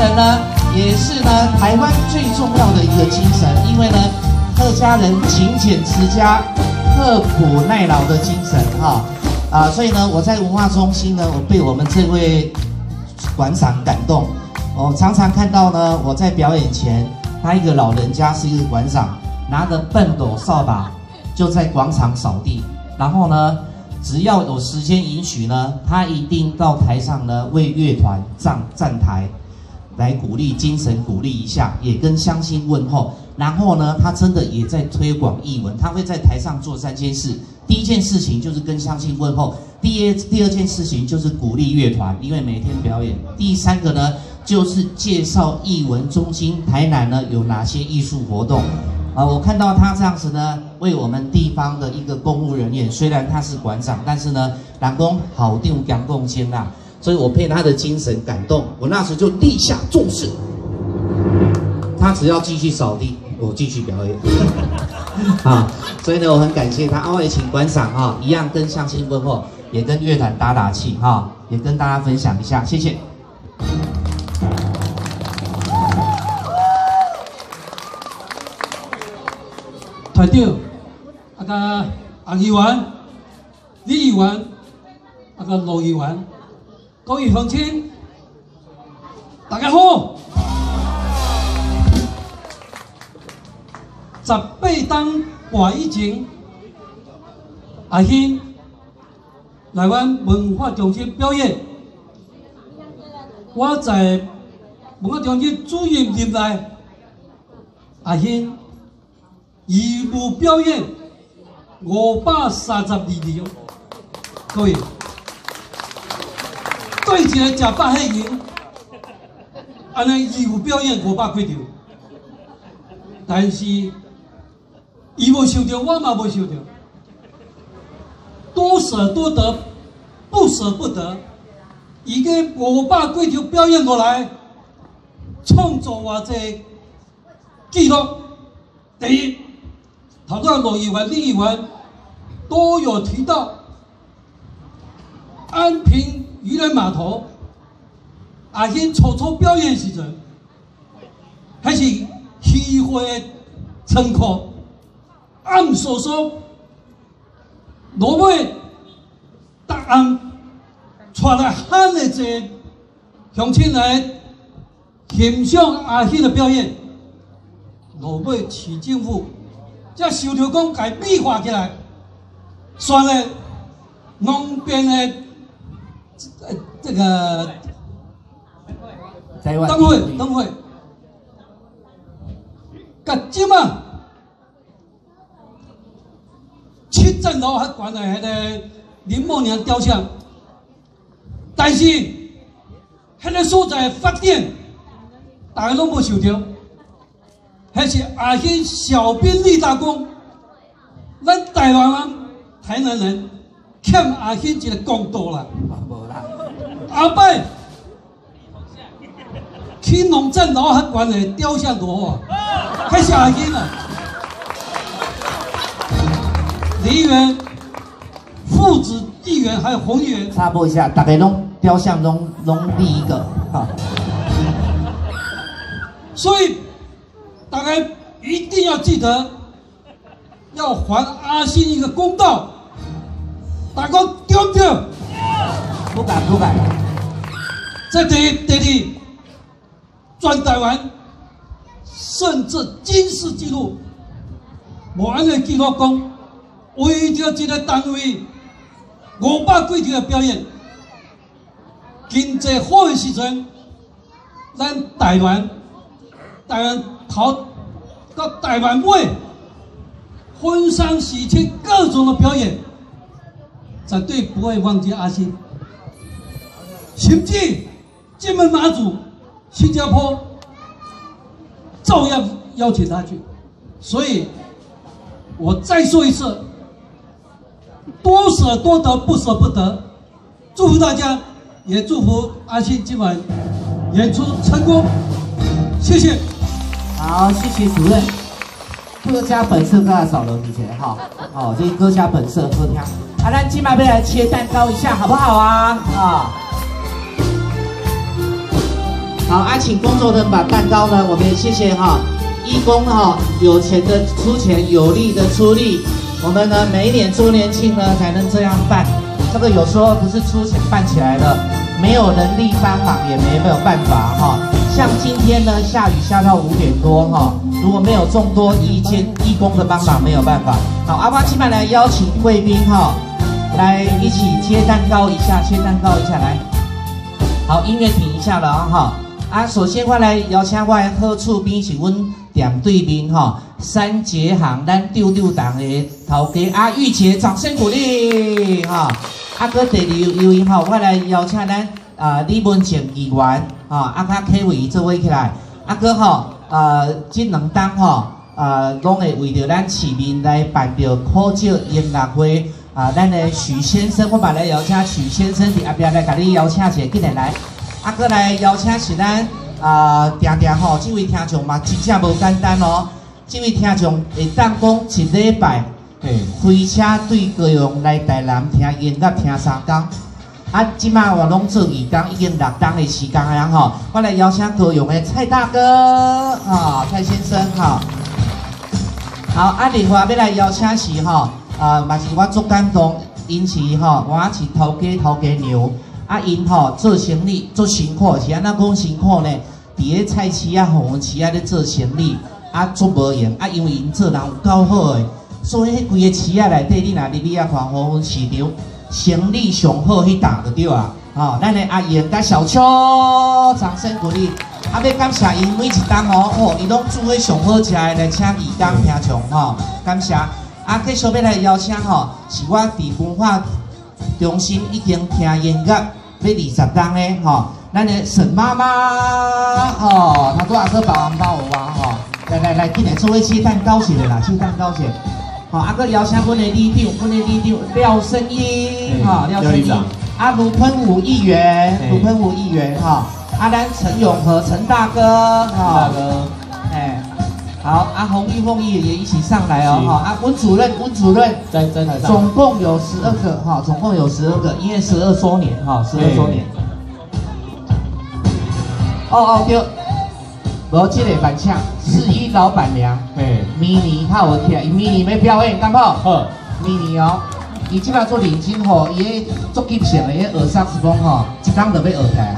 人呢，也是呢台湾最重要的一个精神，因为呢客家人勤俭持家、刻苦耐劳的精神哈啊，所以呢我在文化中心呢，我被我们这位馆长感动。我常常看到呢，我在表演前，他一个老人家是一个馆长，拿着笨斗扫把就在广场扫地，然后呢。只要有时间允许呢，他一定到台上呢为乐团站站台，来鼓励精神鼓励一下，也跟乡亲问候。然后呢，他真的也在推广艺文，他会在台上做三件事。第一件事情就是跟乡亲问候，第二第二件事情就是鼓励乐团，因为每天表演。第三个呢，就是介绍艺文中心台南呢有哪些艺术活动。啊，我看到他这样子呢，为我们地方的一个公务人员，虽然他是馆长，但是呢，南宫好定讲贡献啊，所以我被他的精神感动，我那时就立下重誓，他只要继续扫地，我继续表演。啊，所以呢，我很感谢他，我也请观赏哈，一样跟乡亲问候，也跟乐团打打气哈，也跟大家分享一下，谢谢。团长，阿个阿议员、李议员、阿个罗议员，各位乡亲，大家好。十八当半以前，阿兴来阮文化中心表演，我在文化中心主任入来，阿兴。义务表演五百三十二秒，各位，对一个食百岁人，安尼义务表演五百几条，但是伊无收着，我嘛无收着，多舍多得，不舍不得，伊个五百几条表演过来，创造偌济记录，第一。好像罗议员、李议员都有提到安平渔人码头，阿先初初表演时阵，还是喜欢乘客暗叔叔，落尾答案出来喊的这乡亲来欣赏阿信的表演，落尾市政府。这受着讲，改美化起来，选了农边的呃这个灯会灯会，甲即嘛七层楼还挂在迄个林默娘雕像，但是迄个所在发电，大家拢无受着。还是阿兴小兵立大功，咱台湾人、台南人欠阿兴一个公道啦。阿伯青龙镇老还管的雕像多啊，还是阿兴啊。李议员、父子议员还有洪议员，插播一下，大概弄雕像弄弄第一个啊。所以。大家一定要记得，要还阿信一个公道。大哥丢不丢？不敢不敢。在第第二，转台湾，甚至军事记录，无安尼记录讲，为着这个单位五百几条的表演，经济好的时阵，咱台湾，台湾。跑到台湾会，婚丧喜庆各种的表演，绝对不会忘记阿信。甚至金门马祖、新加坡，照样邀请他去。所以，我再说一次，多舍多得，不舍不得。祝福大家，也祝福阿信今晚演出成功。谢谢。好，谢谢主任。各家本色，各家少了以前哈。好，这各家本色喝汤。啊，咱今晚要来切蛋糕一下，好不好啊？啊。好啊，请工作人员把蛋糕呢，我们也谢谢哈，义工哈，有钱的出钱，有力的出力。我们呢，每一年周年庆呢，才能这样办。这个有时候不是出钱办起来的，没有人力帮忙也没没有办法哈。像今天呢，下雨下到五点多哈，如果没有众多义监义工的帮忙，没有办法。好，阿巴基曼来邀请贵宾哈，来一起切蛋糕一下，切蛋糕一下来。好，音乐停一下了啊哈。啊，首先我来邀请我的好处边是阮店对面哈，三节行咱丢丢档的头家阿玉姐，掌声鼓励哈。啊，哥第二位哈，我来邀请咱啊李文静议员啊，啊卡 K 位座位起来。啊哥哈，呃，这两档哈，呃，拢会为着咱市民来办着科教音乐会啊。咱的许先生，我把来邀请许先生伫后边来甲你邀请一下，进来来。啊，哥来邀请是咱啊，定定吼，这位听众嘛，真正无简单哦。这位听众会当讲一礼拜，嘿，开车对高雄来台南听音乐听三工。啊，即马我拢做义工，已经六档的时间了吼。我来邀请高雄的蔡大哥，哈，蔡先生，哈。好，啊，另外要来邀请是吼，啊，嘛是我做感动，因是吼，我是头家头家牛。啊，因吼做生意做辛苦，是安怎讲辛苦呢？伫个菜市啊、红市啊咧做生意，啊做无闲，啊因为因做人有够好诶，所以迄规个市啊内底，你若入去啊看红红市场，生意上好迄档就对啊。吼，咱诶阿英甲小秋，掌声鼓励。啊，要感谢因每一档哦，哦，伊拢煮诶上好食诶来请义工听唱吼，感谢。啊，继续要来邀请吼，是我伫文化中心已经听音乐。要二十档诶，吼，咱的沈妈妈，吼，她多少个保安包有啊，吼，来来来，今日做位切蛋糕先啦，切蛋糕先，好，阿哥邀请阮的李长，阮的李长廖生英，哈，廖生英，阿卢喷武议员，卢喷武议员，哈，阿咱陈永和陈大哥，哈，大哥，哎。好，阿红玉凤也也一起上来哦，哈，啊，温主任，温主任，在在台上，总共有十二个，哈，总共有十二个，因为十二周年，哈，十二周年。哦哦对，无这个板唱，四一老板娘，嘿，迷你，他有听，迷你没表演，干不？好，迷你哦，伊即摆做领巾吼，伊做吉祥的，伊学萨克斯风吼，一刚就要学起来。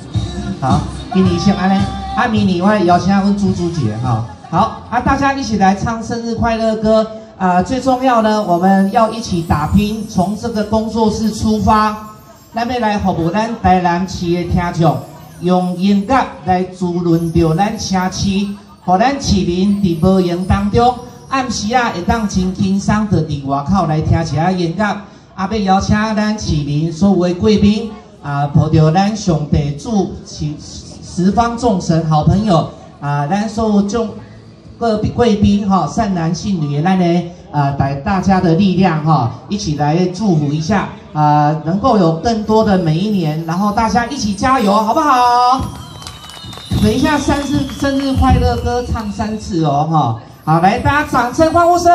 好，迷你先安尼，啊，迷你我邀请阮朱朱姐，哈。好啊，大家一起来唱生日快乐歌啊！最重要呢，我们要一起打拼，从这个工作室出发，咱要来服务咱台南市的听众，用音乐来滋润着咱城市，和咱市民伫无闲当中，暗时啊会当真轻松的伫外口来听一下音乐，啊，要邀请咱市民所有的贵宾啊，抱着咱上帝祝十十方众神好朋友啊，咱所有众。各贵宾哈，善男信女来呢，呃，带大家的力量哈，一起来祝福一下啊，能够有更多的每一年，然后大家一起加油，好不好？等一下，三次生日快乐歌唱三次哦，哈，好，来，大家掌声欢呼声，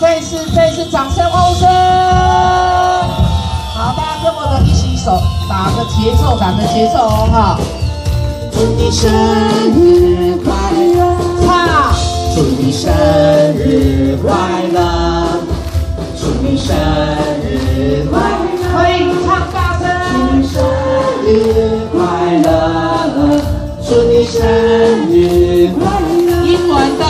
再次再次掌声欢呼声，好，大家跟我的一起手打个节奏，打个节奏哦，哈。祝你生日快乐！唱！祝你生日快乐！祝你生日快乐！可以唱大声！祝你生日快乐！祝你生日快乐！英文的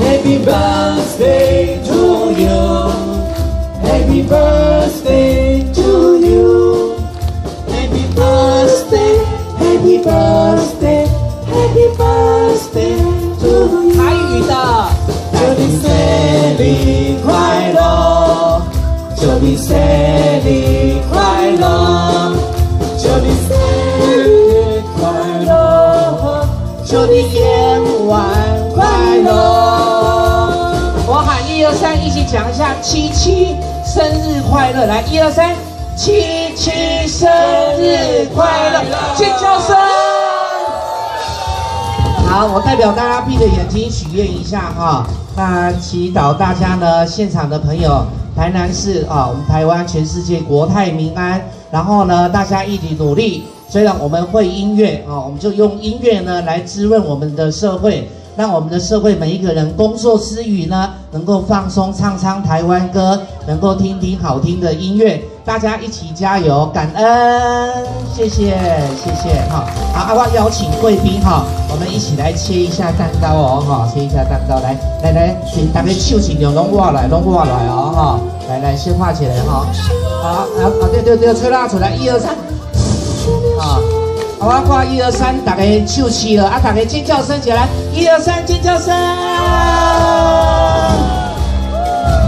，Happy birthday to you，Happy birthday 祝你夜晚快乐。我喊一二三，一起讲一下七七生日快乐，来一二三，七七生日快乐，尖叫声。好，我代表大家闭着眼睛许愿一下哈。那祈祷大家呢，现场的朋友，台南市啊，我们台湾全世界国泰民安。然后呢，大家一起努力，虽然我们会音乐啊，我们就用音乐呢来滋润我们的社会，让我们的社会每一个人工作之余呢，能够放松，唱唱台湾歌，能够听听好听的音乐，大家一起加油，感恩，谢谢，谢谢哈。好，阿旺邀请贵宾哈，我们一起来切一下蛋糕哦哈，切一下蛋糕，来来来，请大家手请用拢握来，拢握来哦哈，来来先画起来哈。好，啊啊对对对，吹蜡烛来，一二三。好，我挂一二三，大家手起了啊，大家尖叫声起来，一二三，尖叫声。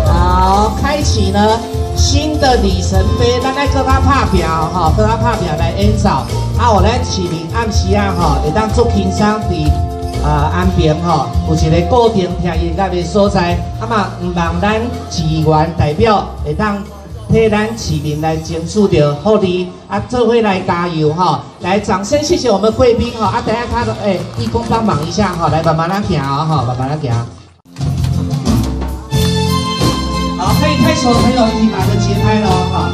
好，开启呢新的里程碑，咱来跟他拍表哈，跟他拍表来演奏。啊，我来启明暗时啊哈，会当做平常伫啊安边哈，有一个固定听音乐的所在，啊嘛唔望咱志愿代表会当。替咱市民来争取到好利，啊，这回来加油哈！来，掌声谢谢我们贵宾哈！啊，等下他的哎，义工帮忙一下哈，来慢慢来行哈，慢慢来行。好，可以拍手的朋友已经打个节拍了哈。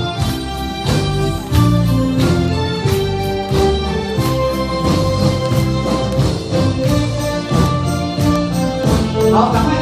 好，赶快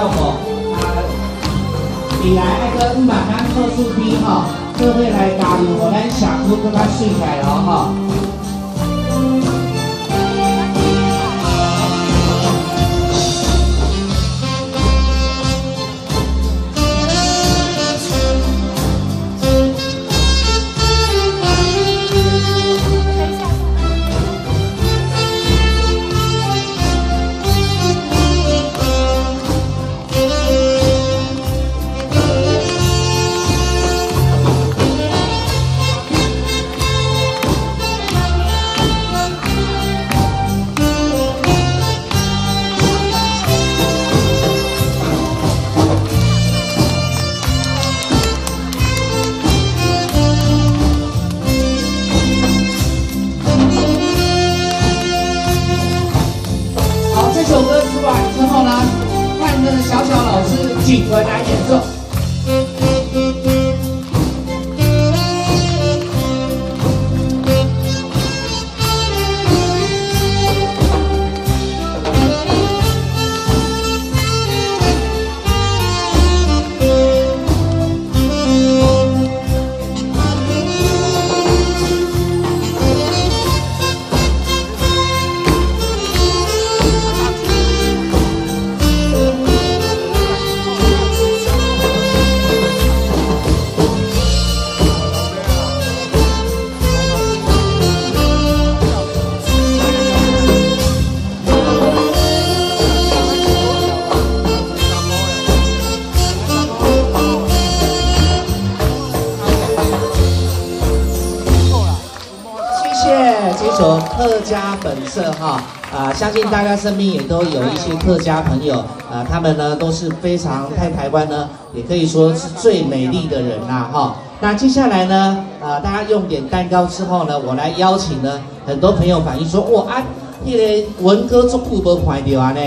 效果。啊，你来那个木板杆特殊兵哈，就会来打理我们小兔跟它睡起来了哈。汽车加颜色首客家本色哈啊，相信大家身边也都有一些客家朋友啊，他们呢都是非常在台湾呢，也可以说是最美丽的人呐哈。那接下来呢，啊，大家用点蛋糕之后呢，我来邀请呢很多朋友反映说，哇啊，那个文哥中午无看到啊呢。